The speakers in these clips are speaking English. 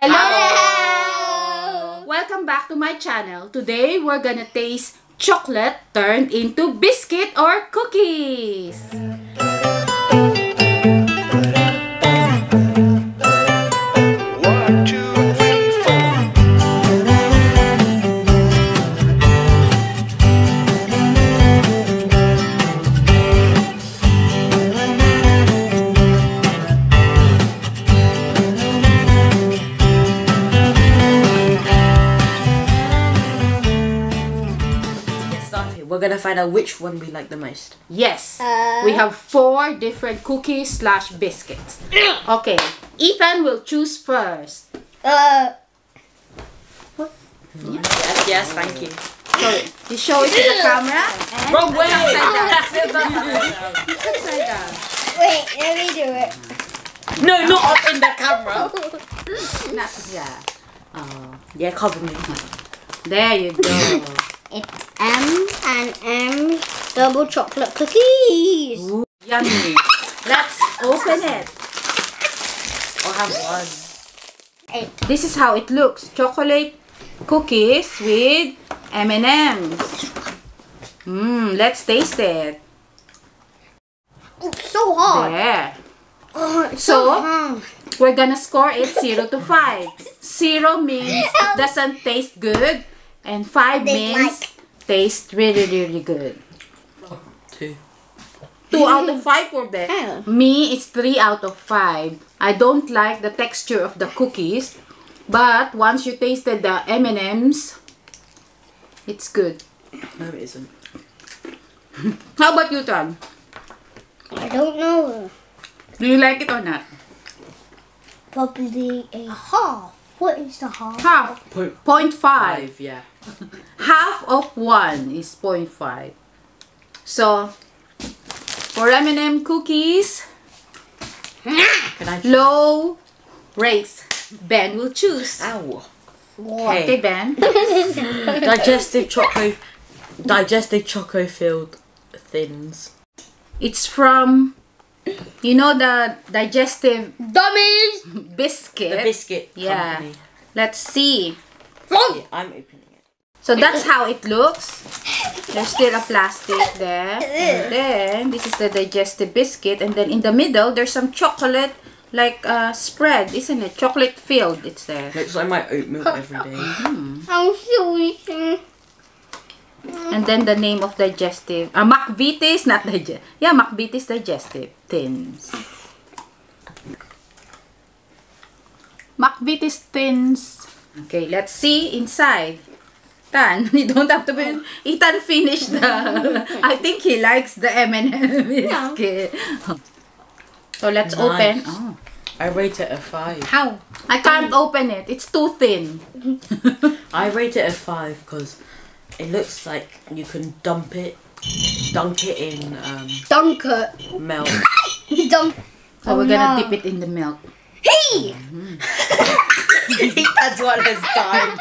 Hello! Welcome back to my channel. Today we're gonna taste chocolate turned into biscuit or cookies. We're gonna find out which one we like the most. Yes, we have four different cookies slash biscuits. Okay, Ethan will choose first. Uh, Yes, yes, thank you. Sorry. you show it to the camera and Wrong way! upside down. Upside down. wait, let me do it. no, not up in the camera. Not, yeah. Oh, Yeah, cover me. there you go. It's M and M double chocolate cookies. Ooh, yummy. Let's open it. Have one. This is how it looks. Chocolate cookies with M&M's. Mmm, let's taste it. It's so hot. There. Oh, So? so. We're gonna score it 0 to 5. 0 means doesn't taste good. And 5 They means tastes really, really good. Two. 2 out of 5 for that. Oh. Me, it's 3 out of 5. I don't like the texture of the cookies. But once you tasted the M&M's, it's good. No, it isn't. How about you, Tan? I don't know. Do you like it or not? Probably a half. What is the half? Half. Point Point five. five, yeah. Half of one is point five. So, for M&M cookies, Can I? low rates. Ben will choose. Ow. Okay, Okay. Ben. Digestive choco. Digestive choco filled thins. It's from, you know the digestive Dummies! biscuit. The biscuit Yeah. company. Let's see. Yeah, I'm opening it. So that's how it looks. There's still a plastic there. And then this is the digestive biscuit. And then in the middle, there's some chocolate like uh, spread, isn't it? Chocolate filled, it's there. Looks like my oat milk every day. I'm so eating. And then the name of digestive. Uh, McVitie's, not digest. Yeah, McVitie's digestive thins. McVitie's thins. Okay, let's see inside. Tan, you don't have to be. Ethan finished the. I think he likes the M&M biscuit. So let's Nice. open. Oh. I rate it a five. How? I can't open it. It's too thin. I rate it a five because it looks like you can dump it, dunk it in um, Dunk it. milk. Dunk. So Oh, we're gonna dip it in the milk. Hey! That's what has died.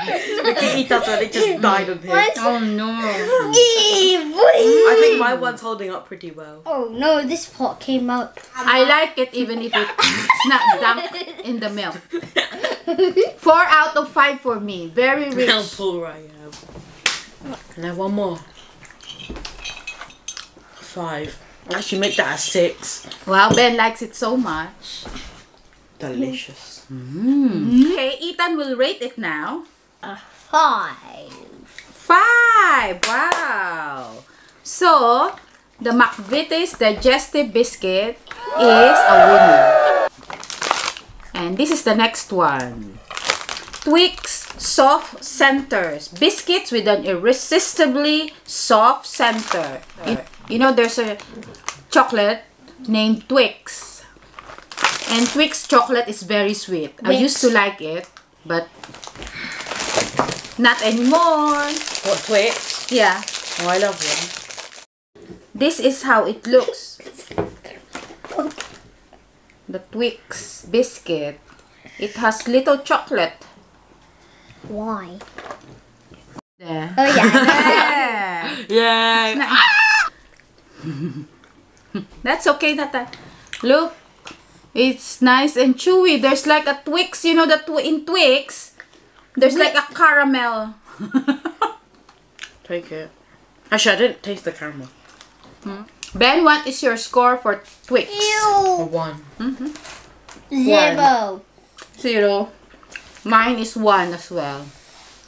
Look at Ethan's one, it just died on him. Oh no. I think my one's holding up pretty well. Oh no, this pot came out. I like it even if it's not dunked in the milk. Four out of five for me. Very How rich. poor I am. Can one more? Five. Actually, make that a six. Wow, Ben likes it so much. Delicious. Mm. Okay, Ethan will rate it now. A Five. Five. Wow. So, the McVitie's digestive biscuit is a winner. And this is the next one. Twix soft centers. Biscuits with an irresistibly soft center. You, you know, there's a chocolate named Twix. And Twix chocolate is very sweet. I used to like it, but not anymore. What Twix? Yeah. Oh, I love them. This is how it looks. The Twix biscuit. It has little chocolate. Why? There. Oh yeah. There. Yeah. That's okay, Tata. Look. It's nice and chewy. There's like a Twix, you know the tw- in Twix, there's like a caramel. Take it. Actually, I didn't taste the caramel. Hmm? Ben, what is your score for Twix? A Ew. Mm-hmm. one. Zero. Zero. Mine is one as well.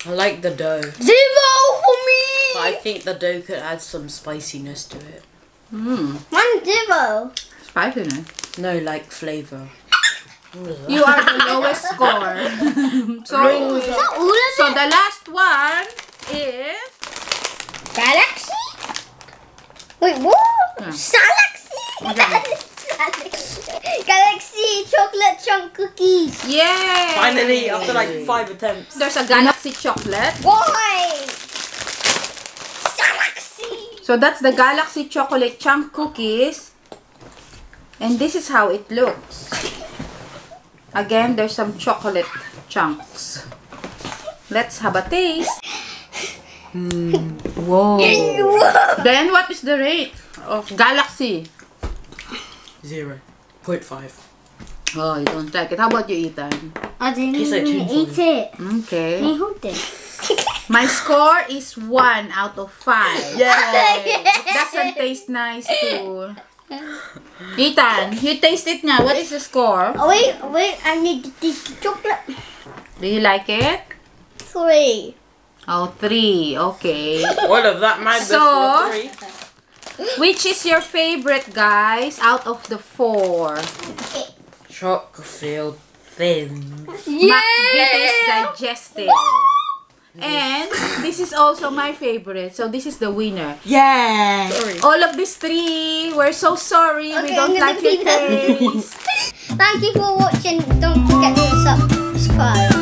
I like the dough. Zero for me. But I think the dough could add some spiciness to it. Mm. One zero. Spicy, no? No, like flavour. You are the lowest score. Sorry. Is that all of So it? the last one is Galaxy? Wait, what? Yeah. Galaxy? Galaxy chocolate chunk cookies. Yay! Finally, after like five attempts. There's a Galaxy chocolate. Why? Galaxy. So that's the Galaxy chocolate chunk cookies. And this is how it looks. Again, there's some chocolate chunks. Let's have a taste. Mm. Whoa. Then what is the rate of Galaxy? Zero. Point five. Oh, you don't like it. How about you, Ethan? I didn't Tastes like even tin eat it. Okay. Can you hold it? My score is 1 out of 5. Yeah. It doesn't taste nice too. Ethan, you taste it now. What is the score? Oh, wait, wait, I need to taste the chocolate. Do you like it? Three. Oh, three. Okay. All of that man So- before three. Which is your favorite, guys, out of the 4? Chocolate thin. McVitie's Digestive. And this is also my favorite. So this is the winner. Yeah. Sorry. All of these three, we're so sorry. we don't like your be taste. Thank you for watching. Don't forget to subscribe.